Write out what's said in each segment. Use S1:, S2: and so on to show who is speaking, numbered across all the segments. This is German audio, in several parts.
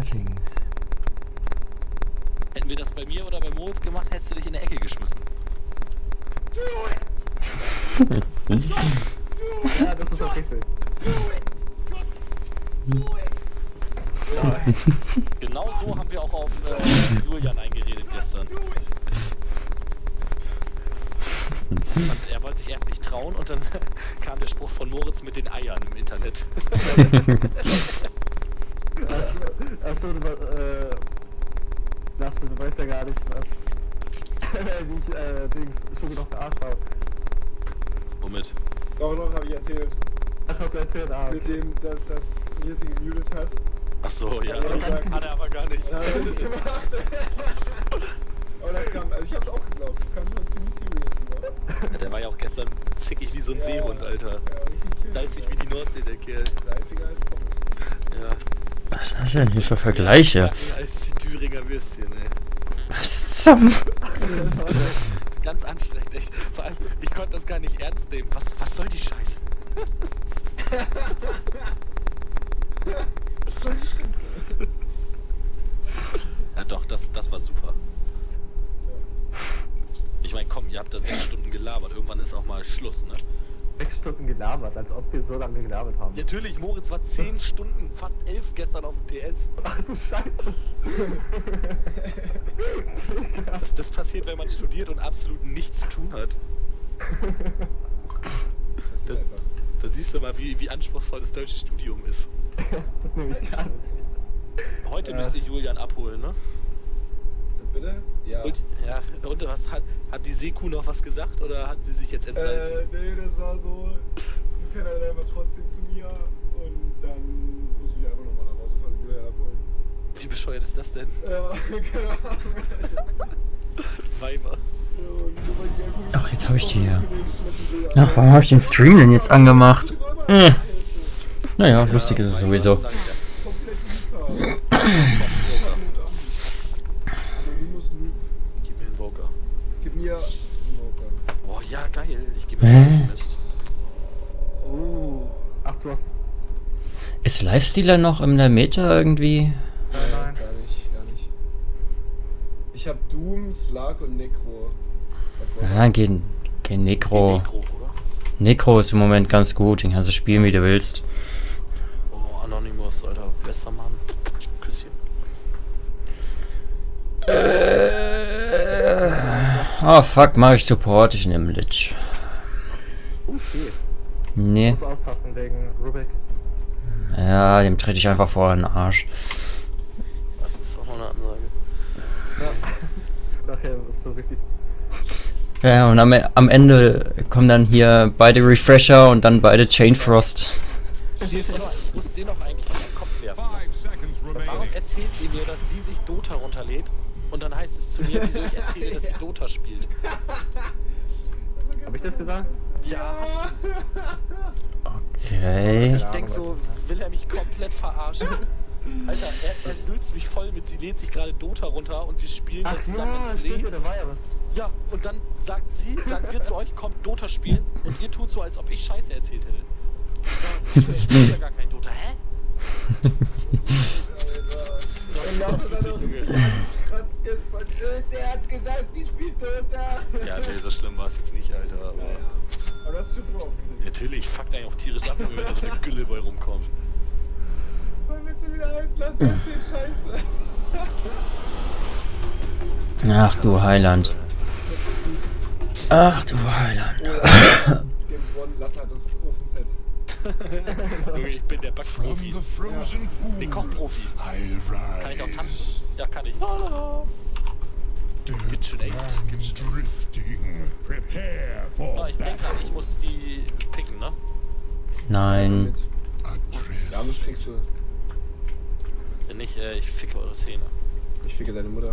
S1: Settings.
S2: Hätten wir das bei mir oder bei Moritz gemacht, hättest du dich in der Ecke geschmissen.
S3: Ja, das ist auch richtig.
S2: Genau so haben wir auch auf äh, Julian eingeredet gestern. Und er wollte sich erst nicht trauen und dann kam der Spruch von Moritz mit den Eiern im Internet.
S3: Achso, du, äh, Lasse, du weißt ja gar nicht, was, wie ich, äh, Dings, schon noch verarscht habe.
S2: Womit?
S4: Doch, noch habe ich erzählt.
S3: Das hast du erzählt, ah.
S4: Mit dem, dass das Nils ihn gemutet hat.
S2: Ach so, ja.
S4: Ja, ja.
S2: hat er aber gar nicht.
S4: Ja, hat er nicht gemacht. Aber das kam, also ich hab's auch geglaubt. Das kam schon ziemlich serious rüber.
S2: Der war ja auch gestern zickig wie so ein
S4: Ja.
S2: Seehund, Alter.
S4: Ja, richtig.
S2: Salzig wie die Nordsee, der Kerl.
S4: Salziger als.
S2: Ja.
S1: Was denn hier für Vergleiche?
S2: Ja, als die Thüringer Würstchen, ey.
S1: Was zum...
S2: Ganz anstrengend, echt. Vor allem, ich konnte das gar nicht ernst nehmen. Was, was soll die Scheiße?
S4: Was soll die Scheiße?
S2: Ja doch, das, das war super. Ich meine, komm, ihr habt da sechs Stunden gelabert. Irgendwann ist auch mal Schluss, ne?
S3: Sechs Stunden gelabert, als ob wir so lange gelabert haben.
S2: Natürlich, Moritz war zehn Stunden, fast elf gestern auf dem TS.
S3: Ach du Scheiße.
S2: Das, das passiert, wenn man studiert und absolut nichts zu tun hat.
S4: Das ist
S2: Das-
S4: einfach.
S2: Da siehst du mal, wie, wie anspruchsvoll das deutsche Studium ist. Heute müsst ihr Julian abholen, ne?
S4: Bitte? Ja.
S2: Und, ja, und was hat, hat die Seekuh noch was gesagt oder hat sie sich jetzt entsalzen?
S4: Äh, nee, das war so. Sie fährt halt einfach trotzdem zu mir und dann muss ich einfach nochmal nach Hause fahren und Julia abholen.
S2: Wie bescheuert ist das denn?
S4: Ja, keine Ahnung.
S2: Weiber.
S4: ja,
S1: Ach, jetzt hab ich die
S4: will,
S1: Ach, warum habe ich den Stream denn jetzt angemacht? Hm. Naja, lustig ist es sowieso.
S2: Sag ich ja.
S4: Komplett Liter. Aber du musst nu-
S2: Gib mir einen Voker.
S4: Gib mir einen Moker.
S2: Boah, ja, geil. Ich gebe mir
S1: Hä?
S2: einen Mist.
S3: Uh. Ach, du hast.
S1: Ist Lifestealer noch in der Meta irgendwie?
S3: Nein, nein.
S4: Gar nicht, gar nicht. Ich hab Doom, Slark und Necro. War
S1: Ja, geh, geh Necro.
S2: Necro, oder?
S1: Necro ist im Moment ganz gut, den kannst du spielen, wie du willst.
S2: Oh, Anonymous, Alter. Besser Mann. Küsschen.
S1: Oh fuck, mach ich Support, ich nehme Lich.
S3: Okay.
S1: Nee,
S3: Muss aufpassen wegen Rubik.
S1: Ja, dem trete ich einfach vor den Arsch.
S2: Das ist auch eine Ansage.
S3: Ja. Nachher ist so richtig.
S1: Ja, und am, am Ende kommen dann hier beide Refresher und dann beide Chainfrost.
S2: Ich muss dir noch eigentlich in den Kopf werfen. Warum erzählt ihr mir, dass sie sich Dota runterlädt und dann heißt es zu mir, wieso ich erzähle, dass sie Dota spielt?
S3: Hab ich das gesagt?
S2: Ja, hast du.
S1: Okay.
S2: Ich denk so, will er mich komplett verarschen? Alter, er, er sülzt mich voll mit, sie lädt sich gerade Dota runter und wir spielen
S3: Ach
S2: dann zusammen
S3: ja, stimmt,
S2: Lee.
S3: ja, da war ja was.
S2: Ja, und dann sagt sie, sagen wir zu euch, kommt Dota spielen und ihr tut so, als ob ich Scheiße erzählt hätte. Ja, ich spiele ja gar kein Dota, hä? Das ist doch super flüssig, Junge.
S4: Kratz gestern. Äh, der hat gesagt, die spielt Dota.
S2: Ja, nee, so schlimm war es jetzt nicht, Alter, aber...
S4: Ja, ja. Aber du hast schon drauf.
S2: Natürlich, fuckt eigentlich auch tierisch ab, wenn da so eine Gülle bei rumkommt.
S4: Wann willst du wieder heiß lassen? Erzähl Scheiße.
S1: Ach du Heiland. Ach du Heiland.
S4: Das Games One, lass halt das Ofenset.
S2: Ich bin der Backprofi.
S5: pool,
S2: Nee, Kochprofi. Kann ich auch tanzen? Ja, kann ich. Schon.
S5: Drifting. Prepare for
S2: Ja, ich denke an, ich muss die picken, ne?
S1: Nein.
S4: Ja, das kriegst du.
S2: Wenn nicht, äh, ich ficke eure Szene.
S4: Ich ficke deine Mutter.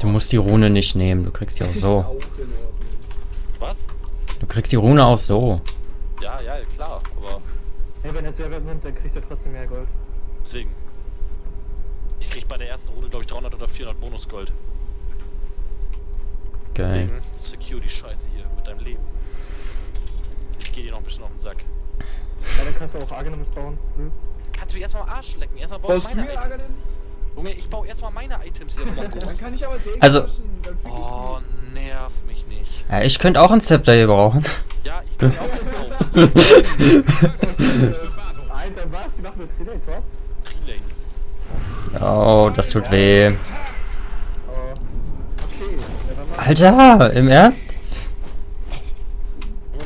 S1: Du musst die Rune nicht nehmen, du kriegst die auch so.
S4: auch.
S2: Was?
S1: Du kriegst die Rune auch so.
S2: Ja, ja, klar, aber
S3: Hey, wenn er Zwerg nimmt, dann kriegt er trotzdem mehr Gold.
S2: deswegen. Ich krieg bei der ersten Runde, glaube ich, 300 oder 400 Bonusgold.
S1: Geil.
S2: Deswegen secure die Scheiße hier mit deinem Leben. Ich geh dir noch ein bisschen auf den Sack.
S3: Ja, dann kannst du auch Argene mitbauen. Hm?
S2: Kannst du mich erstmal am Arsch lecken? Erstmal bauen
S4: du
S2: meine
S4: mir
S2: Items. Junge, ich baue erstmal meine Items hier
S4: Dann kann ich aber den
S1: Also-
S4: tauschen, dann
S2: Oh, nerv mich nicht.
S1: Ja, ich könnte auch ein Zepter hier brauchen.
S2: Ja, ich kann ja auch eins kaufen.
S3: Alter, was? Die machen mit Training, Top?
S2: Relane.
S1: Oh, das tut weh. Alter, im Ernst?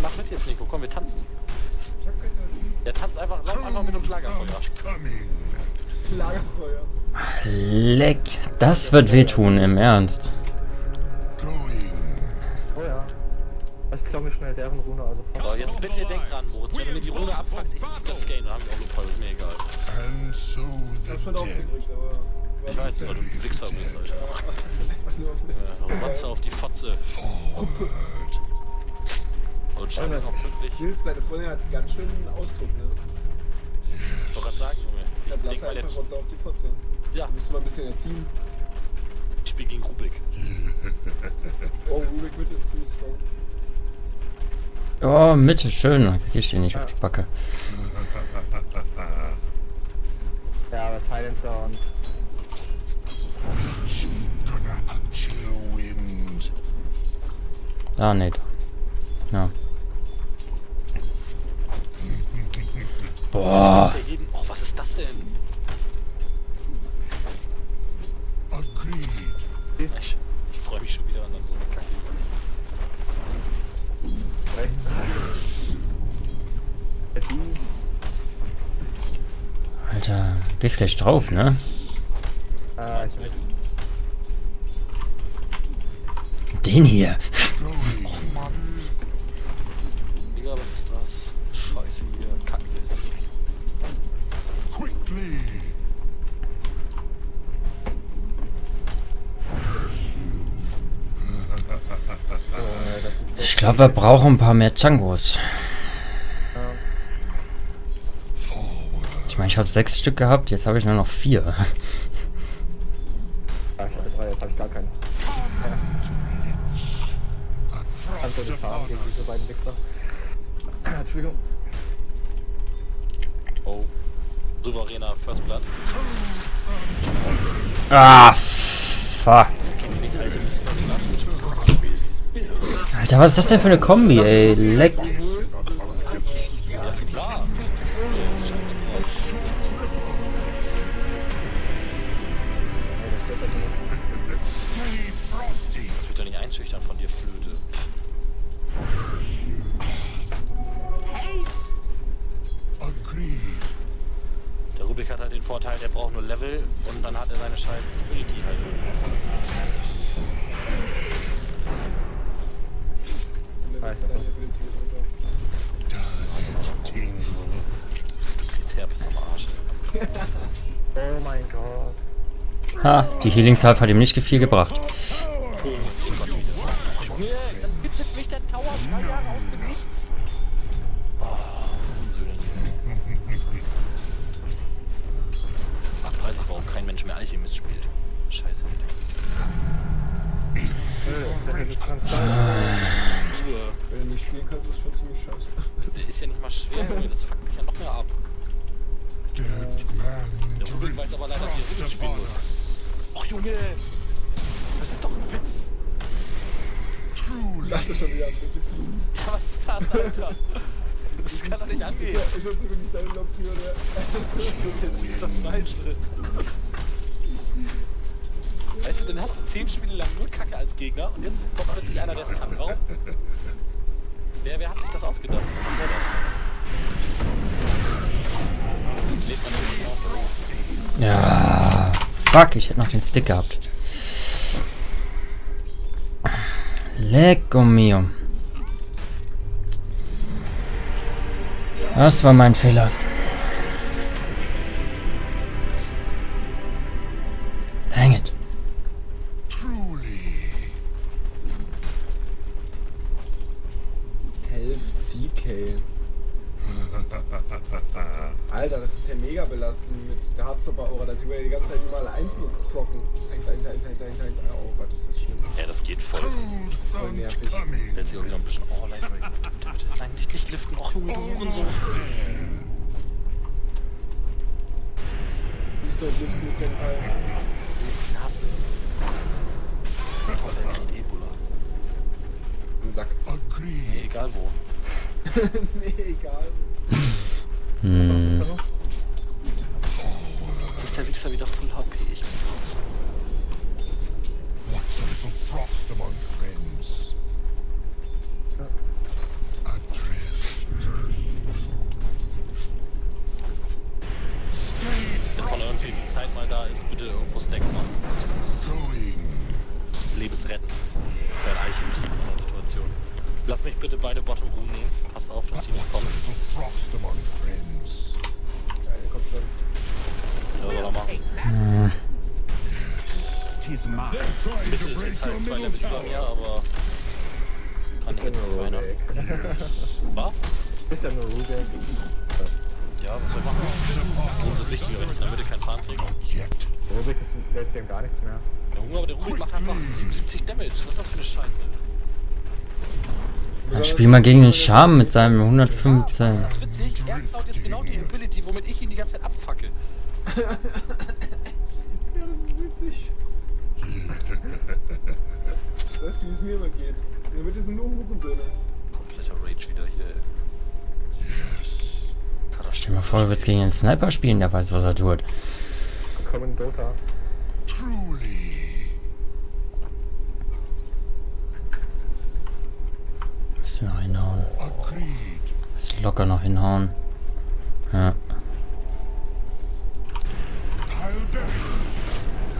S2: Mach mit jetzt, Nico. Komm, wir tanzen.
S4: Ich hab keine
S2: Ja, tanz einfach, lauf einfach mit uns Lagerfeuer.
S4: Lagerfeuer.
S1: Leck, das wird wehtun, im Ernst.
S4: Schön.
S2: Ich
S4: die
S1: nicht auf die Backe.
S3: Ja, aber Silencer und.
S5: wind.
S1: Ah, nee. Ja. Boah. Gehst gleich drauf, ne?
S3: Äh, ich nicht.
S1: Den hier.
S5: Going.
S2: Mann. Digga, was ist das? Scheiße hier. Kacke ist.
S5: Quickly.
S1: Ich glaube, wir brauchen ein paar mehr Tangos. Ich habe sechs Stück gehabt, jetzt habe ich nur noch vier.
S3: Ja, ich hatte drei, jetzt hab ich gar keinen. Kannst du nicht haben gegen diese beiden Wichser. Entschuldigung.
S2: Oh. Souveräner First Blood.
S1: Ah, fuck. Alter, was ist das denn für eine Kombi, ey? Leck.
S2: Level und dann hat er seine scheiß Ability halt.
S4: Ist
S2: am Arsch.
S3: Oh mein Gott.
S1: Ha, die Healing Salve hat ihm nicht viel gebracht.
S2: Alchemist spielt. Scheiße.
S4: Wenn du nicht spielen kannst, ist schon ziemlich scheiße.
S2: Der ist ja nicht mal schwer, Junge. Das fuckt mich ja noch mehr ab. Der Rubik weiß aber leider, wie er Rubik spielen muss. Och, Junge! Das ist doch ein Witz!
S4: Lass es schon wieder an bitte fliegen.
S2: Ja, was ist das, Alter? Das kann doch nicht angehen.
S4: ist ja zumindest dein Lob hier, oder?
S2: Das ist doch scheiße. Weißt du, dann hast du 10 Spiele lang nur Kacke als Gegner und jetzt kommt plötzlich einer, der es kann. Warum? Wer, wer hat sich das ausgedacht? Was soll das?
S1: Ja. Fuck, ich hätte noch den Stick gehabt. Lecco mio. Das war mein Fehler.
S4: Ja mega belastend mit der Hardstopper-Aura, dass wir die ganze Zeit überall einzeln procken. 1, 1, 1, 1, 1, 1, oh Gott, ist das schlimm.
S2: Ja, das geht voll.
S4: Voll nervig.
S2: Stellt sich auch wieder ein bisschen. Oh, Life Rate. Bitte, bitte. Nein, nicht, nicht liften. Och, Junge, du Hurensohn.
S4: Ist dort Liften ist ja ein
S2: hasse. Oh, der kriegt Ebola.
S4: Im Sack.
S2: Nee, egal wo.
S4: nee, egal.
S1: Hm.
S2: Ist wieder Full HP. Ich bin raus.
S5: What's a little frost among friends? Adrift.
S2: Wenn von irgendwie die Zeit mal da ist, bitte irgendwo Stacks machen. Das ist
S5: Going.
S2: Lebensretten. Bei der Alchemist in einer Situation. Lass mich bitte beide Bottom Room nehmen. Pass auf, dass die
S5: a
S2: kommen.
S4: Ja, der kommt schon.
S5: Mine.
S2: Bitte ist jetzt halt zwei Level über mir, aber kann ich jetzt nicht weiter. Was?
S3: Ist ja nur Rubik.
S2: Ja, was soll ich machen? Umso wichtiger, wenn ich in keinen Farm kriege.
S3: Rubik ist jetzt eben gar nichts mehr.
S2: Der Hunger, der Rubik macht einfach 77 Damage. Was ist das für eine Scheiße?
S1: Dann spiel mal gegen den Charme mit seinem 115.
S2: Ist das witzig? Er klaut jetzt genau die Ability, womit ich ihn die ganze Zeit abfacke.
S4: Ja, das ist witzig. weißt du, wie es mir immer geht? In der Mitte sind nur Hurensöhne.
S2: Kompletter Rage wieder hier. ey.
S5: Yes.
S1: Stell dir mal vor, du willst gegen einen Sniper spielen, der weiß, was er tut.
S3: Willkommen in Dota.
S5: Truly.
S1: Müssen wir hinhauen.
S5: Agreed.
S1: Ist locker noch hinhauen. Ja.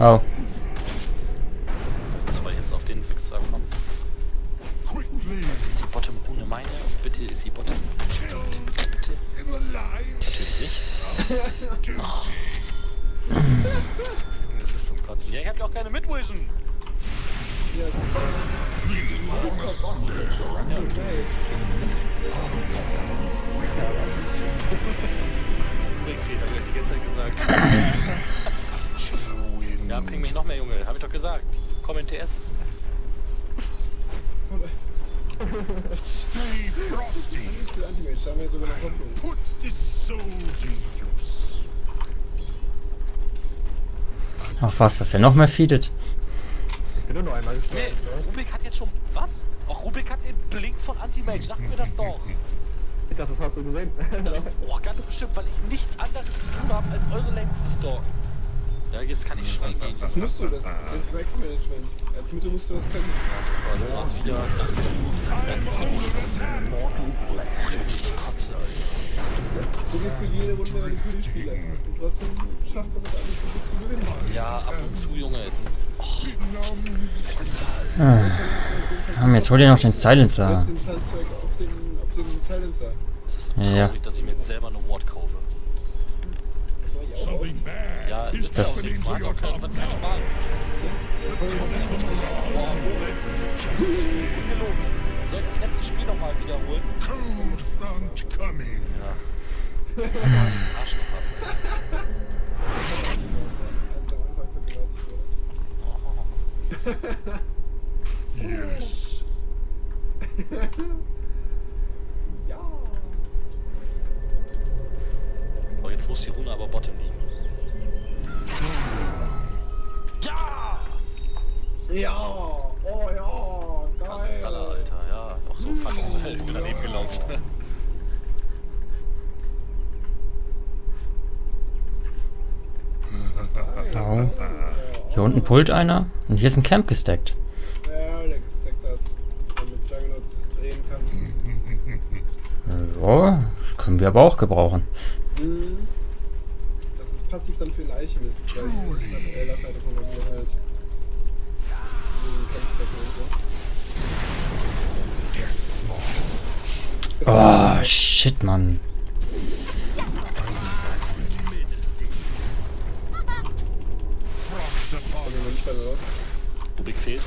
S1: Oh.
S2: Zwei Hits auf den Wichser kommen. Ist die Bottom Rune meine? Und bitte ist die Bottom. Bitte, bitte, bitte. Natürlich nicht. Oh. Das ist zum Kotzen. Ja, ich hab ja auch keine Midvision.
S4: Ja, das ist
S2: Ja, deswegen. Rubik-Fehler, hab ich die ganze Zeit gesagt. Ja, ping mich noch mehr, Junge. Hab ich doch gesagt. Komm in TS.
S5: Stay frosty.
S4: für Anti-Mage. Da haben wir jetzt sogar noch Hoffnung.
S5: Put this soul to use.
S1: Ach was, dass er noch mehr feedet.
S3: Ich bin nur noch einmal gestorben.
S2: Nee, Rubik hat jetzt schon. Was? Auch Rubik hat den Blink von Anti-Mage. Sag mir das doch.
S3: Ich dachte, das hast du gesehen.
S2: Oh, ganz bestimmt, weil ich nichts anderes zu tun habe, als eure Lane zu stalken. Ja, jetzt kann ich schreien gehen.
S4: Das musst du, das das Track-Management. Als Mitte musst du das können.
S2: Ja, super, das war's wieder. Danke für nichts. Ich kotze, Alter.
S4: So geht's für jede Runde an die Spieler. Und trotzdem schafft man das alles so gut zu gewinnen.
S2: Ja, ab und zu, Junge.
S1: Ah, jetzt hol dir noch den Silencer.
S4: Jetzt den Soundtrack auf den, auf den Silencer.
S2: Es ist so
S1: Ja.
S2: traurig, dass ich mir jetzt selber eine Ward kaufe.
S4: Das war ich auch oft.
S5: Something bad
S2: Ja, ja
S1: Das-
S2: sollte das letzte Spiel nochmal wiederholen.
S5: Cold front coming.
S2: Arschloch
S4: Anfang von der
S5: Yes.
S4: Ja.
S2: Oh, jetzt muss die Rune aber bottom liegen. Ja!
S4: Ja. Oh ja.
S2: Salah,
S4: Geil.
S2: Alter, ja. Auch so fuck, ich bin daneben gelaufen.
S1: Au. Hier unten pullt einer und hier ist ein Camp gesteckt.
S4: Ja, der stackt das. Damit Juggernaut es drehen kann.
S1: Ja, können wir aber auch gebrauchen.
S4: Das ist passiv dann für den Alchemist, weil von uns halt. Den Campstack und so.
S1: Oh, shit, Mann.
S4: Also?
S2: Rubik fehlt.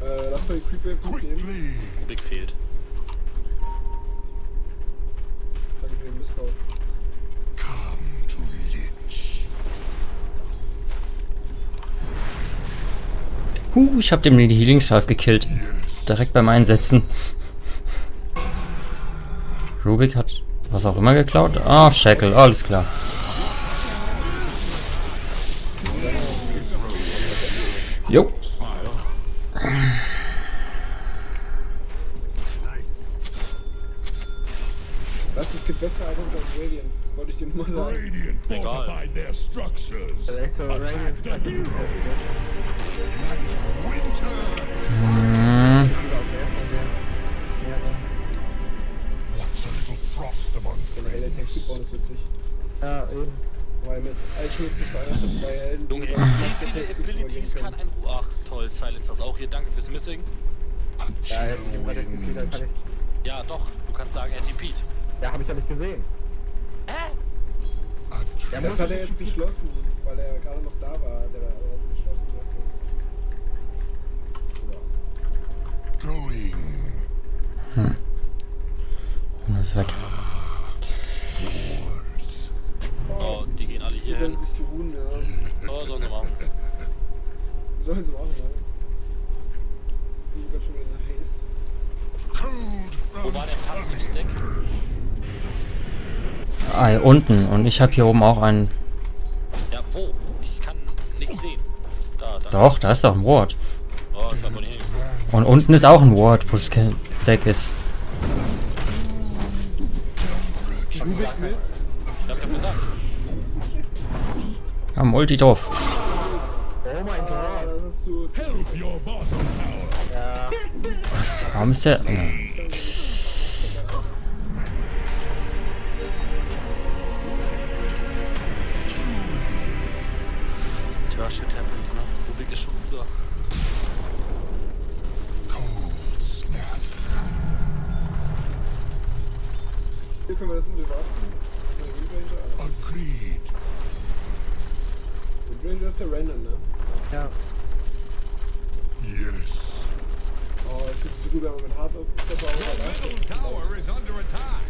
S4: Äh, lass mal die Creepwave mitnehmen.
S5: quickly.
S2: Rubik fehlt.
S1: Huh, ich hab dem die Healing Salve gekillt. Direkt beim Einsetzen. Rubik hat was auch immer geklaut. Ah, Shackle, alles klar. Jo.
S4: Gibt bessere Items als Radiance. Wollte ich dir nur mal sagen.
S5: Radiant
S2: Egal.
S5: fortified their structures.
S3: Also echt so
S5: hero. Winter. What's a little frost among
S4: Generell der Text Speedbone ist witzig.
S3: Ja, eben.
S4: Weil mit Eichschmidt bist du einer von zwei Helden.
S2: Junge, wie viele Abilities kann ein... Ach, toll, Silencers auch hier. Danke fürs Missing.
S3: Ja.
S2: Ja, doch. Du kannst sagen, er TP't.
S3: Ja, hab ich ja nicht gesehen.
S2: Hä?
S5: A
S3: Ja,
S4: Das hat er jetzt beschlossen, weil er gerade noch da war. Hat er darauf geschlossen, dass das. Ja.
S5: going.
S1: Das ist weg.
S2: Oh, die gehen alle
S4: Die
S2: hier
S4: können
S2: hin.
S4: sich zu ruhen, ja.
S2: Oh, sollen sie machen.
S4: Sollen sie machen, ja. Ich bin gerade schon wieder in der Haste.
S2: Wo war der Passiv-Stack?
S1: Ah, hier unten. Und ich habe hier oben auch einen.
S2: Ja, wo? Ich kann nicht sehen. Da, danke.
S1: Doch, da ist doch ein Ward.
S2: Oh, ich hab nicht.
S1: Und unten ist auch ein Ward, wo es kein Sack ist.
S4: Miss.
S2: Ich hab doch gesagt.
S1: Ja, Multi drauf.
S3: Oh mein Gott.
S4: das hast du.
S5: Help your bottom tower.
S3: Ja.
S1: Was? Warum ist der. Ja.
S4: Können wir das in warten. Windranger. Ah,
S5: Agreed.
S4: Windranger ist der Rennen, ne?
S3: Ja.
S5: Yes.
S4: Oh, es fühlt sich so gut, wenn man mit Hard aus ist aber auch
S5: Tower is under attack.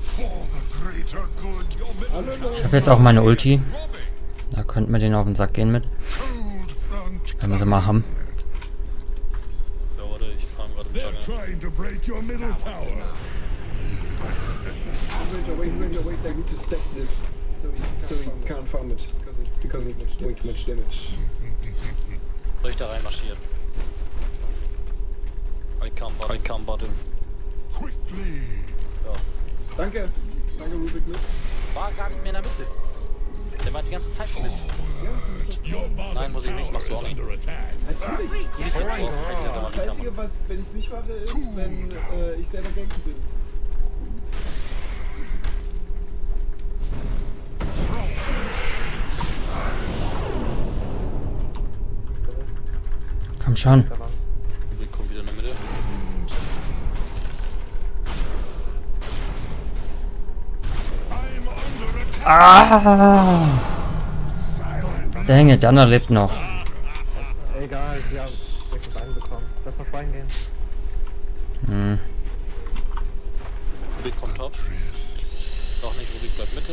S5: For the greater good. Your middle
S1: Ich habe jetzt auch meine Ulti. Da könnten wir den auf den Sack gehen mit. Wenn wir sie mal haben.
S5: Your middle tower.
S4: Windranger, wait, Windranger, wait, I need to stack this. So we can't farm it. Because it's way too much damage.
S2: Soll ich da reinmarschieren? I come bottom. I come bottom.
S5: Quickly.
S2: Ja.
S4: Danke. Danke, Rubik Miss.
S2: War gar nicht mehr in der Mitte. Der war die ganze Zeit Miss.
S5: Your bottom
S2: Nein, muss ich nicht, machst du auch nicht.
S4: Natürlich.
S2: Gott.
S4: Das Einzige, was, wenn ich es nicht mache, ist, wenn äh, ich selber ganken bin.
S1: Komm schon.
S2: Kommt wieder in der Mitte.
S1: Ah! Dang it, der andere lebt noch.
S3: Egal, wir haben wenigstens einen bekommen. Lass mal schweigen gehen.
S1: Hm.
S2: Rubik kommt top. Doch nicht, Rubik bleibt Mitte.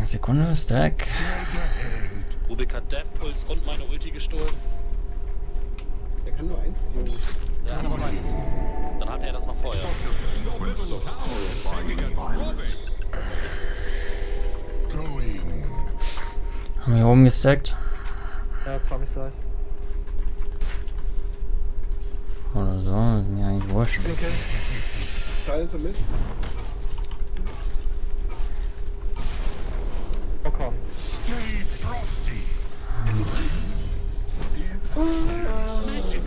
S1: Äh, Sekunde, Stack.
S2: Rubik hat Death Pulse und meine Ulti gestohlen.
S4: Er kann nur eins stealen.
S2: Der hat aber meins. Dann hatte er das noch vorher.
S5: Going.
S1: Hier oben gestackt?
S3: Ja, jetzt fahr mich gleich.
S1: Oder so, ist mir eigentlich wurscht.
S3: Den Kill.
S4: Silencer Miss.
S3: Oh komm.
S5: Stay frosty. Magic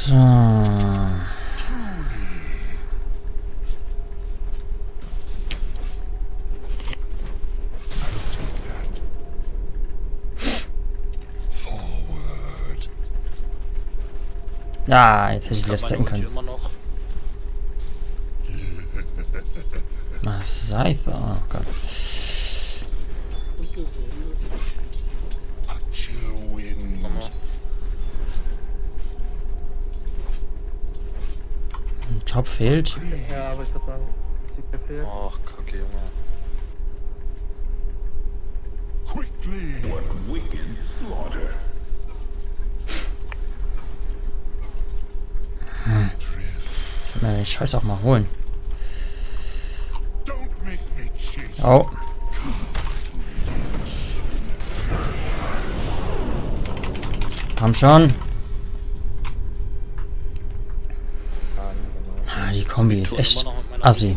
S1: So. Ah, jetzt hätte ich wieder stacken können.
S2: immer noch.
S1: Ah, Scythe, oh Gott. Ein Top fehlt.
S3: Ja, aber ich würde sagen, Sieg der fehlt.
S2: Och, kacke, Junge.
S1: Ich will mir den Scheiß auch mal holen.
S5: Don't make me chase
S1: Oh. Komm schon. Ah, die Kombi ist echt assi.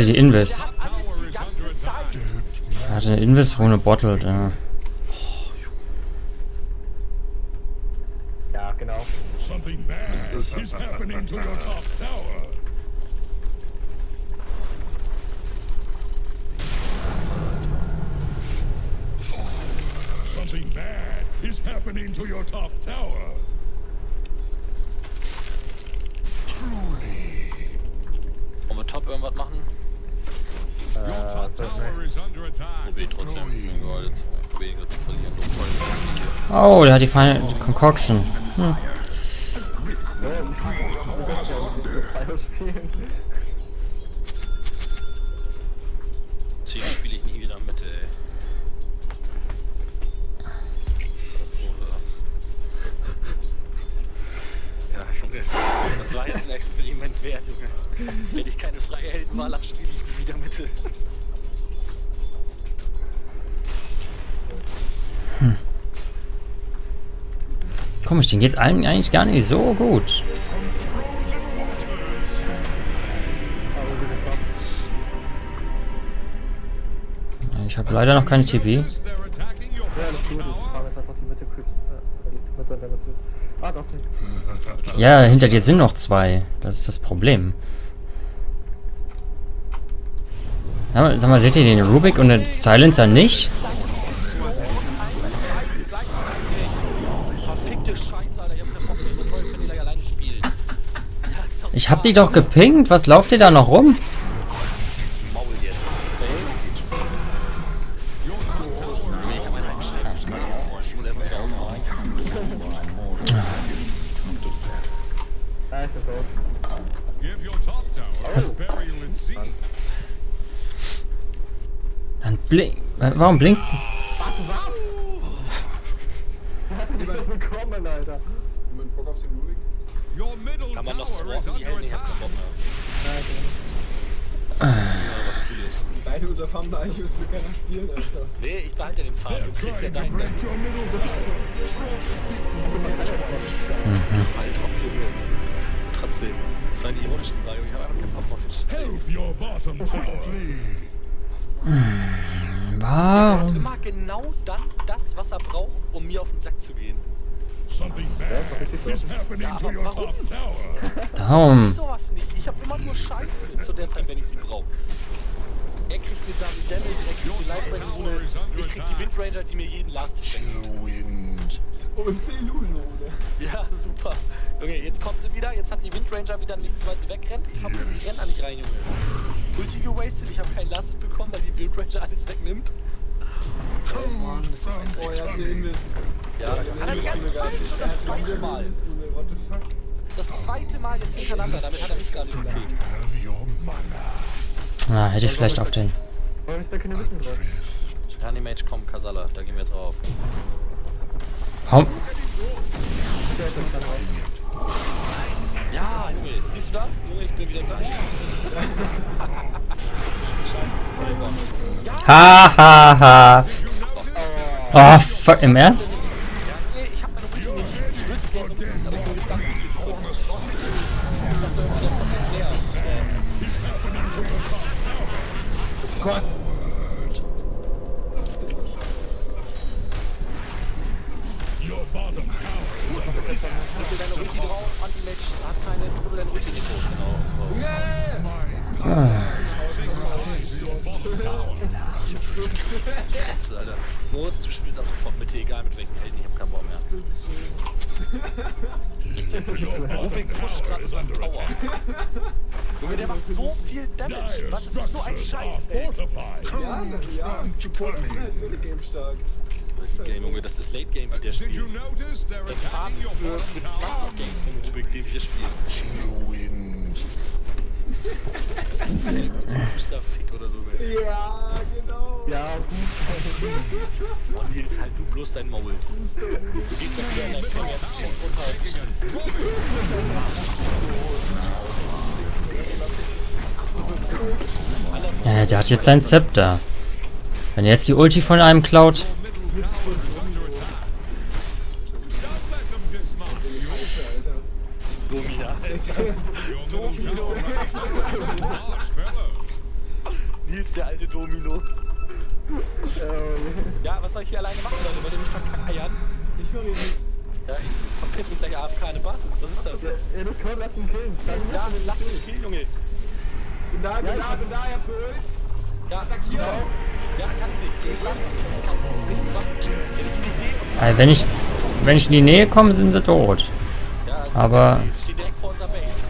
S1: Hatte die Invis. Er hatte eine Invis ohne Bottled, ja.
S3: Ja, genau.
S5: Something bad is happening to your top tower. Something bad is happening to your top tower.
S1: Oh, der hat die Final Concoction. Hm. Geht's allen eigentlich gar nicht so gut. Ich habe leider noch keine TP.
S3: Ja,
S1: hinter dir sind noch zwei. Das ist das Problem. Sag mal, seht ihr den Rubik und den Silencer nicht?
S2: Ich hab die doch
S1: gepinkt. Was lauft ihr da noch rum?
S2: Jetzt. Nee, ich hab einen Heimschreiben geschrieben. Ich muss einfach wieder aufmachen.
S3: Ah, ich bin tot.
S5: Give your top tower a burial in sea.
S1: Dann blink. äh, Warum blinkt?
S3: Wer hat denn nicht das bekommen, Alter?
S4: Jemand Bock auf den Rubik?
S5: Your middle
S2: Kann man noch
S5: tower is
S2: swappen, die
S5: under
S2: Helden, ich hab
S5: attack.
S2: keinen Bock mehr. Ja,
S4: beiden unter Farm da, ich will keiner spielen, Alter.
S2: Nee, ich behalte den Farm. Du kriegst ja deinen. Als ob Junge. Trotzdem. Das war eine ironische Frage. Ich hab einfach keinen Bock auf den.
S5: Help your bottom tower.
S1: Warum?
S2: Und immer genau dann das, was er braucht, um mir auf den Sack zu gehen.
S5: Tower.
S1: Darum.
S2: Sowas nicht. Ich hab immer nur Scheiße zu der Zeit, wenn ich sie brauche. Er kriegt mit Double Damage, er kriegt die Breaking Rune, ich krieg die Windranger, die mir jeden Last Hit
S5: Wind.
S4: Und eine Illusion ohne.
S2: Ja, super. Junge, jetzt kommt sie wieder, jetzt hat die Windranger wieder nichts, weil sie wegrennt. Ich verpiss, ich renn da nicht rein, Junge. Ulti gewastet, ich habe keinen Last bekommen, weil die Windranger alles wegnimmt. Mann, das ist ein
S4: Oh, er hat eine
S2: Drecksspiel.
S4: Invis.
S2: Ja, hat er die ganze Zeit schon das zweite Mal.
S4: Invis-Rune, what the fuck?
S2: Das zweite Mal jetzt hintereinander, damit hat er mich gerade
S5: mana.
S1: Ah, hätte ich vielleicht auf den.
S3: Warum ist da keine Wissen drauf?
S2: Animage, komm, Kasala, da gehen wir jetzt rauf.
S1: Warum?
S3: Raus.
S2: Ja, Junge, siehst du das? Junge, ich bin wieder da. Scheiße, das ist voll Bock.
S1: Ha ha ha. Oh, fuck, im Ernst?
S2: Das ist Late Game, wie der spielt. Der ist für, für
S5: tower?
S2: 20 Games von Rubik, den wir spielen. Das ist selten so ein Booster-Fick oder so.
S4: Ja, genau.
S3: Ja, gut.
S2: Und Nils, halt du bloß dein Maul. Du gehst dann wieder in dein halt.
S1: Ja, der hat jetzt sein Zepter. Wenn er jetzt die Ulti von einem klaut.
S2: Hier alleine machen, Leute? Wollt ihr mich verkackeiern?
S4: Ich mach hier nichts.
S2: Ja, ich verpiss mich gleich AFK eine Basis. Was ist das?
S3: Ja, das kommt, lass ihn killen.
S2: Ja, lass mich killen, Junge.
S4: Bin da, bin da, bin da, ihr habt geholt.
S2: Ja, attackiert. Ja, kann ich nicht. Ich sag, ich kann nichts machen. Wenn ich ihn nicht sehe,
S1: Äh, wenn ich wenn ich in die Nähe komme, sind sie tot.
S2: ja, es
S1: Aber
S2: steht direkt vor unserer Base.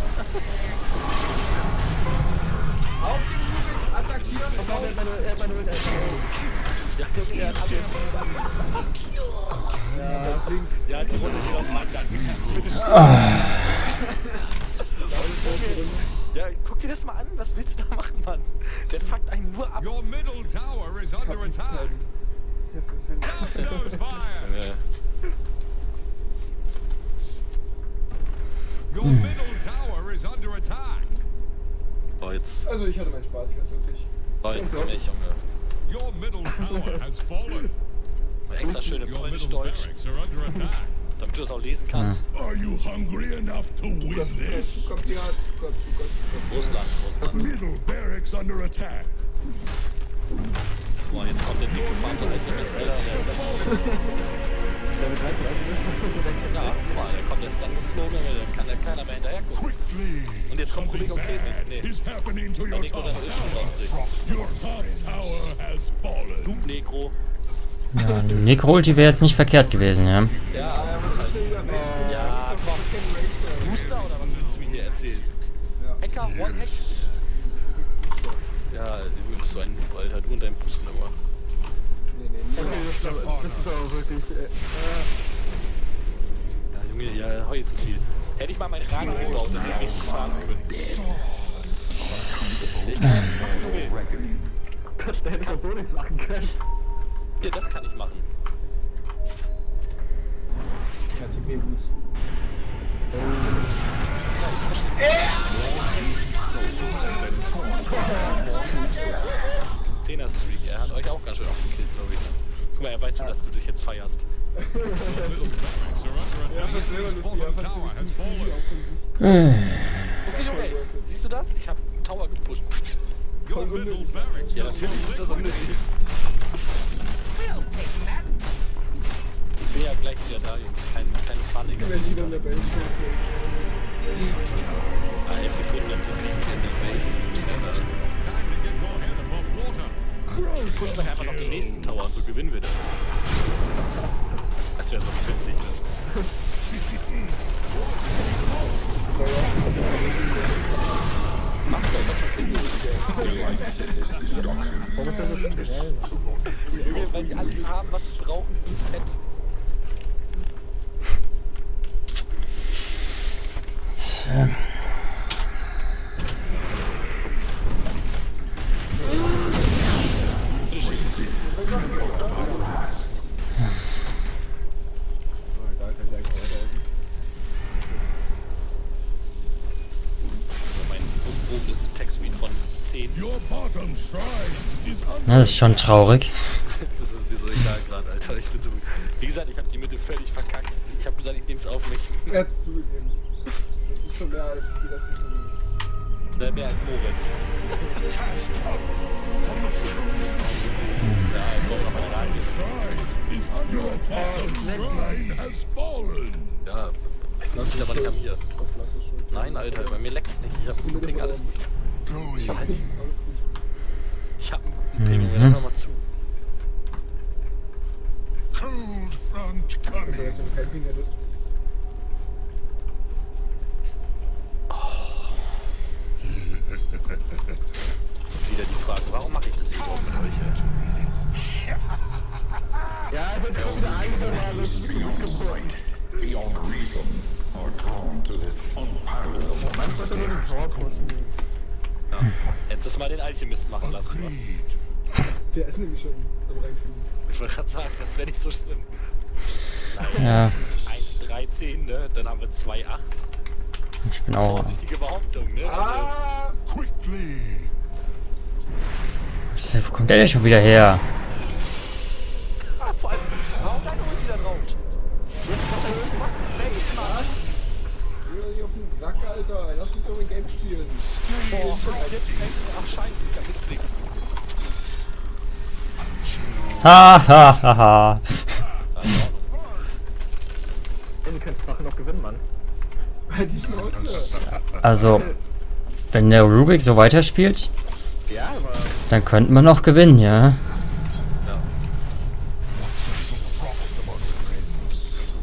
S4: Auf den Rubik, attackieren.
S3: Er hat meine, er hat meine Ult
S2: Ja, Junge, alles. Ja, die Runde geht auf Mann. Ja, guck dir das mal an. Was willst du da machen, Mann? Der fuckt einen nur ab.
S5: Your middle tower is under attack.
S4: Das ist
S5: fire.
S2: Äh,
S5: Your middle tower is under attack.
S2: So, jetzt,
S4: Also ich hatte meinen Spaß, ich weiß lustig.
S2: so, jetzt komm ich, Junge.
S5: Your middle tower has fallen.
S2: Extra schön im
S5: Your middle
S2: Polnisch-Deutsch, damit du das auch lesen kannst.
S5: Are you hungry enough to win this?
S4: Ja.
S2: Russland, Russland.
S5: Middle barracks under attack.
S2: Boah, jetzt kommt der dicke Vater Alchemist, Alter. Der,
S3: Der mit 30 Alchemist.
S2: ja, guck mal, der kommt jetzt dann geflogen, aber dann kann da keiner mehr hinterher gucken. Und jetzt kommt killt mich.
S5: Bad
S2: Nee,
S5: your
S2: Nico seine. Ölschuhe rauskriegt. Du, Negro.
S1: ja, die Necro-Ulti wäre jetzt nicht verkehrt gewesen, ja.
S2: Ja, was halt. Ja, komm. Booster oder was willst du mir hier erzählen?
S4: Ja.
S2: Hacker, One-Hack? Ja, du bist so ein Noob, Alter. Du und dein Booster nur.
S3: Das, ist aber wirklich.
S2: Ja, Junge, ja, heu zu viel. Hätte ich mal mein Radio gebaut, dann hätte ich richtig fahren können. Ich kann nichts machen, Junge.
S3: Gott, da hätte ich doch so nichts machen können.
S2: Hier, das kann ich machen.
S4: Ja, TP Boots.
S2: Zehner Streak, er hat euch auch ganz schön aufgekillt, glaube ich. Guck mal, er weiß schon, dass du dich jetzt feierst.
S4: Ja, er.
S2: Okay, Junge, siehst du das? Ich hab Tower gepusht. Ja, natürlich ist das unnötig. Ich bin ja gleich wieder da, Jungs. Kein, keine Panik.
S4: Wenn die dann der Base.
S2: Ah, 11 Sekunden, dann tippe ich wieder in die Base. Push gleich einfach noch den nächsten Tower und so gewinnen wir das. Das wäre so witzig, ne? Macht doch, das hat Sinn.
S3: Warum ist der so schnell?
S2: Weil die alles haben, was sie brauchen, die sind fett.
S4: Da
S2: ist
S1: schon traurig.
S2: Das ist mir so egal gerade, Alter. Ich bin so. Wie gesagt, ich habe die Mitte völlig verkackt. Ich habe gesagt, ich nehme es auf mich.
S4: Er hat's zugegeben. Das ist, schon mehr als die das nicht
S2: Äh, mehr als Moritz. Ja, ich brauche noch meine Radio.
S5: shrine is under attack. Your shrine has fallen.
S2: Ja, liegt aber nicht an mir.
S4: Doch, lass es schon.
S2: Nein, Alter, bei mir leckt's nicht. Ich hab
S4: den
S2: alles gut. Halt, ich hab einen Ping, hör doch mal zu.
S5: Cold front
S4: Also,
S5: coming.
S4: wenn du kein Ping hättest.
S2: Wir 2,8.
S1: ich bin auch.
S2: Vorsichtige Behauptung, ne? Also,
S4: Ah!
S5: Quickly.
S1: Wo kommt der denn schon wieder her?
S2: ah, vor allem, warum deine Ulti da drauf? Jetzt macht er irgendwas. Play, Mann.
S4: Geh nicht auf den Sack, Alter. Lass mich doch ein Game spielen.
S2: Boah, jetzt fängt Ach, scheiße, ich hab missblickt.
S1: Ha ha ha ha.
S3: Gewinnen, Mann.
S4: Halt die Schnauze.
S1: Also, wenn der Rubik so weiterspielt,
S3: Ja, aber.
S1: dann könnte man noch gewinnen, ja.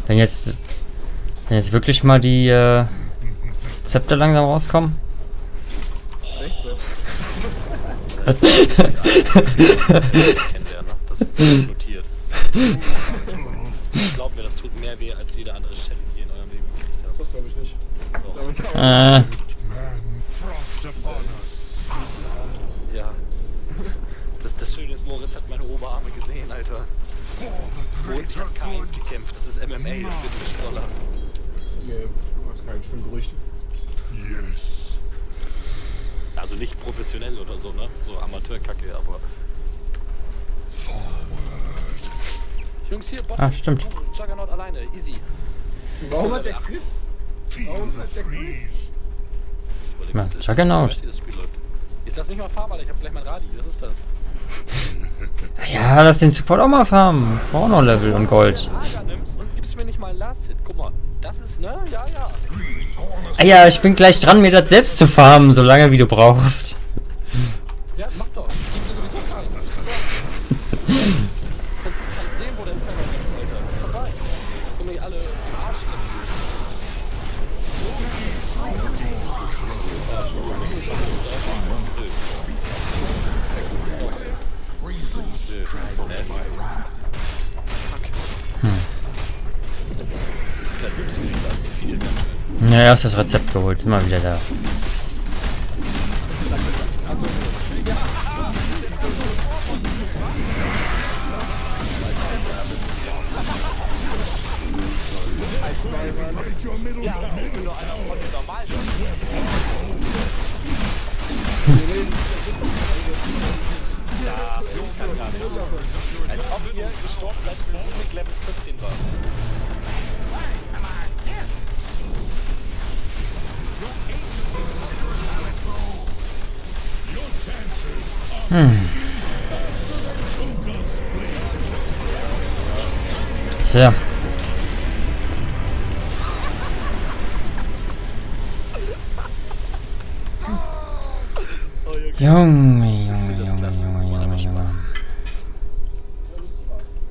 S1: Wenn jetzt, wenn jetzt wirklich mal die äh, Zepter langsam rauskommen.
S2: Kennenlernen, ne? Das ist notiert. Glaub mir, das tut mehr weh als jede andere Shell, die ihr in eurem Leben gekriegt habt.
S4: Das glaube ich nicht.
S2: Doch.
S1: Äh.
S2: Ja. Das, das Schöne ist, Moritz hat meine Oberarme gesehen, Alter. Moritz, ich hab K1
S5: good.
S2: gekämpft, das ist MMA, das wird nicht doller.
S4: Nee, das kann ich für ein Gerücht.
S5: Yes.
S2: Also nicht professionell oder so, ne? So Amateurkacke, aber. Jungs, hier, Bot.
S1: Ah, stimmt.
S2: Juggernaut alleine, easy.
S4: Warum hat der Kritz?
S1: Na,
S2: das
S1: Juggernaut.
S2: Das. Jetzt lass mich mal Alter, ich hab gleich mein Radi, was ist das?
S1: ja, lass den Support auch mal farmen. Brauchen noch Level und Gold.
S2: Und gibst mir nicht mal ein Last-Hit. Guck mal, das ist, ne? Ja, ja.
S1: Ah ja, ich bin gleich dran, mir das selbst zu farmen, solange wie du brauchst. Naja, hast das Rezept geholt, immer wieder da.